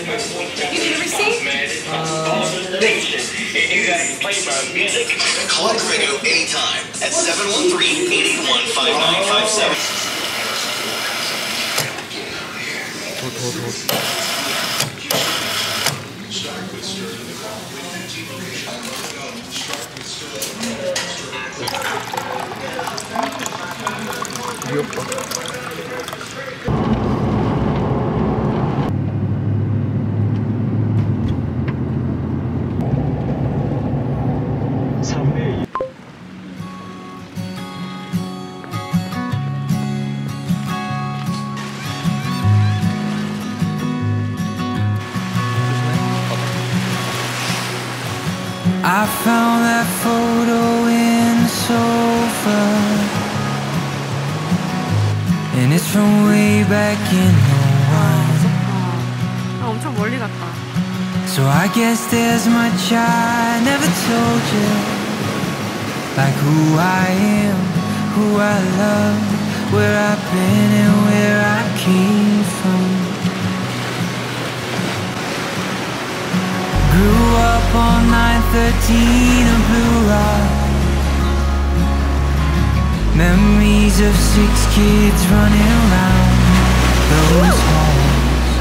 You need a receipt? Uh, you guys play my music? Call Gringo anytime at 713-881-5957. Yep. from way back in '01 아, 엄청 멀리 갔다. So I guess there's much I never told you Like who I am, who I love Where I've been and where I came from Grew up on 913 of Blue Rock Memories of six kids running around those halls.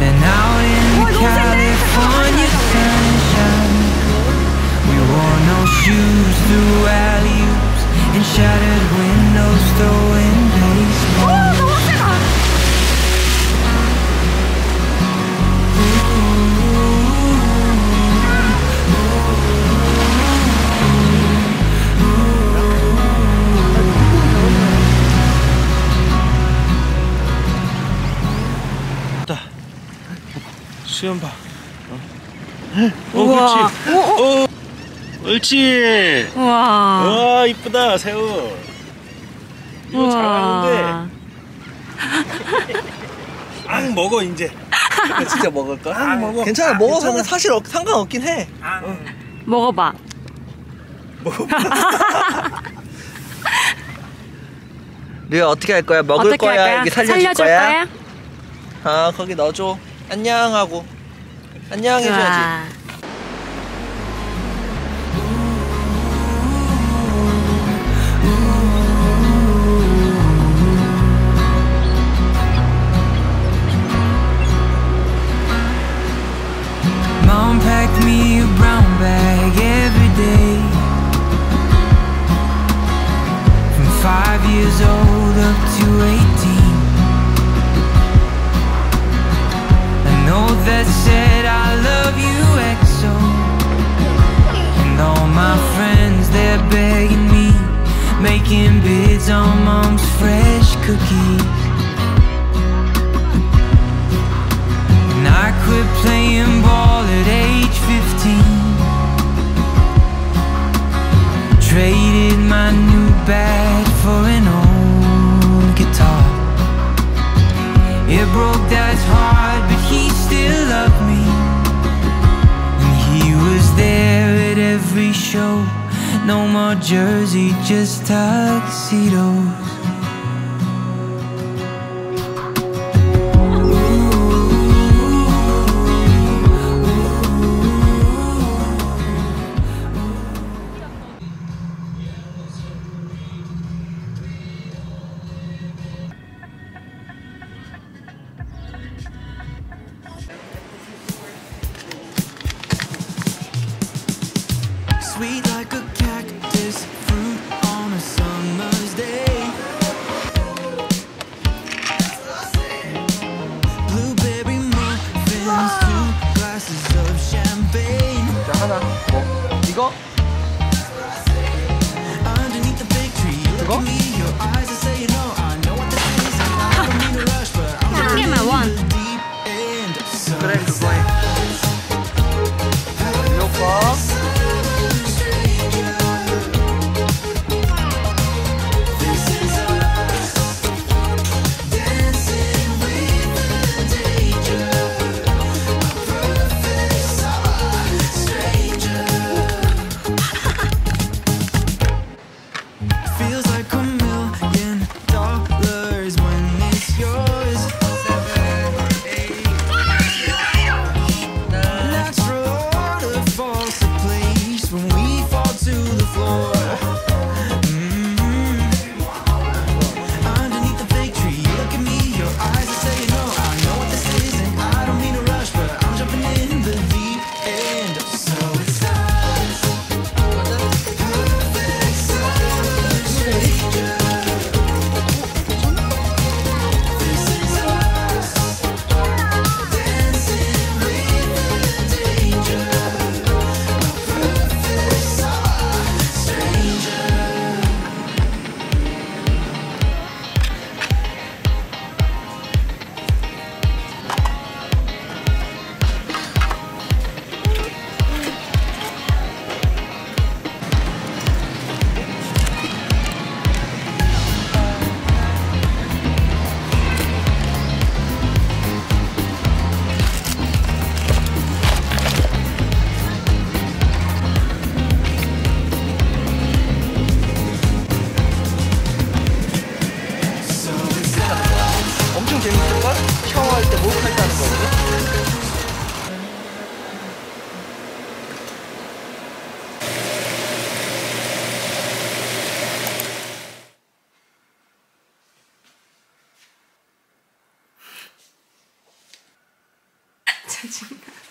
Then out in the California sunshine We wore no shoes through alley-oops And shattered windows throwing baseballs 어 그렇지. 어, 옳지. 우와. 와 이쁘다 새우. 이거 잘하는데. 앙 먹어 이제. 진짜 먹을까? 앙 먹어. 괜찮아 아, 먹어서는 괜찮아. 사실 어- 상관없긴 해 앙. 먹어봐. 리아 어떻게 할 거야? 먹을 어떻게 거야? 할 거야? 이게 살려줄 살려줄 거야? 거야? 아 거기 넣어줘 안녕 하고 안녕 해줘야지 that said I love you XO And all my friends they're begging me Making bids on mom's fresh No more jersey, just tuxedos one. 写真が